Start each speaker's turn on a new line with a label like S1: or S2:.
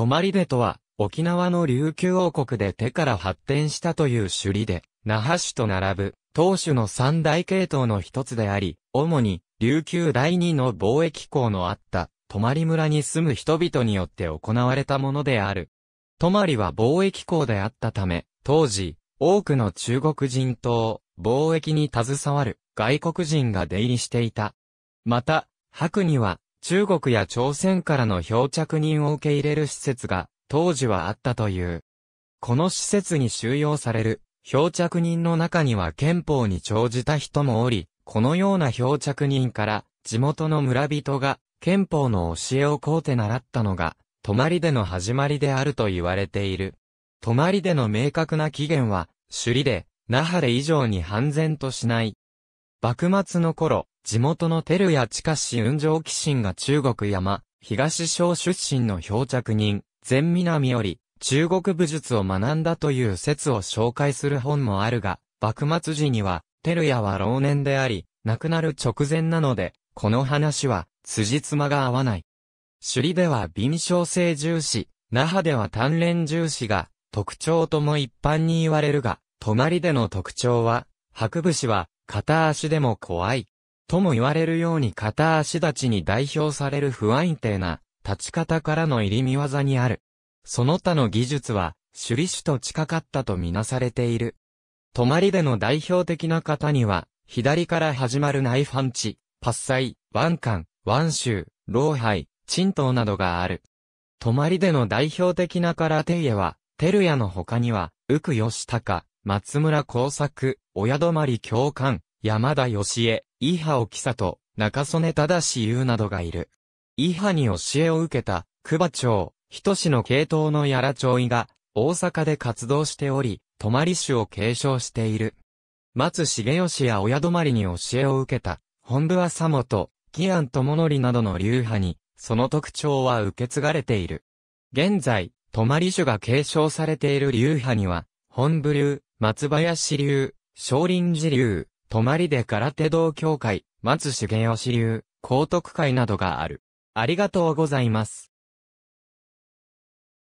S1: 泊まり出とは、沖縄の琉球王国で手から発展したという首里で、那覇市と並ぶ、当主の三大系統の一つであり、主に、琉球第二の貿易港のあった、泊村に住む人々によって行われたものである。泊は貿易港であったため、当時、多くの中国人と貿易に携わる外国人が出入りしていた。また、白には中国や朝鮮からの漂着人を受け入れる施設が当時はあったという。この施設に収容される漂着人の中には憲法に長じた人もおり、このような漂着人から地元の村人が憲法の教えをこうて習ったのが、泊まりでの始まりであると言われている。泊まりでの明確な起源は、首里で、那覇で以上に半然としない。幕末の頃、地元の照屋近市雲上騎臣が中国山、東省出身の漂着人、全南より、中国武術を学んだという説を紹介する本もあるが、幕末時には、照屋は老年であり、亡くなる直前なので、この話は、辻褄が合わない。首里では敏捷性重視、那覇では鍛錬重視が特徴とも一般に言われるが、隣での特徴は、泊武士は片足でも怖い。とも言われるように片足立ちに代表される不安定な立ち方からの入り身技にある。その他の技術は、首里種と近かったとみなされている。泊手の代表的な型には、左から始まるナイファンチ、パッサイ、ワンカン、ワンシュー、ローハイ、チントウなどがある。泊まりでの代表的な空手家は、照屋の他には、宇久嘉隆、松茂良興作、親泊興寛、山田義恵、伊波興達、仲宗根正侑などがいる。伊波に教えを受けた、久場町、人志の系統のやら町医が、大阪で活動しており、泊種を継承している。松重義や親泊に教えを受けた、本部朝本、紀安智則などの流派に、その特徴は受け継がれている。現在、泊種が継承されている流派には、本部流、松林流、少林寺流、泊まりで空手道協会、松重義流、高徳会などがある。ありがとうございます。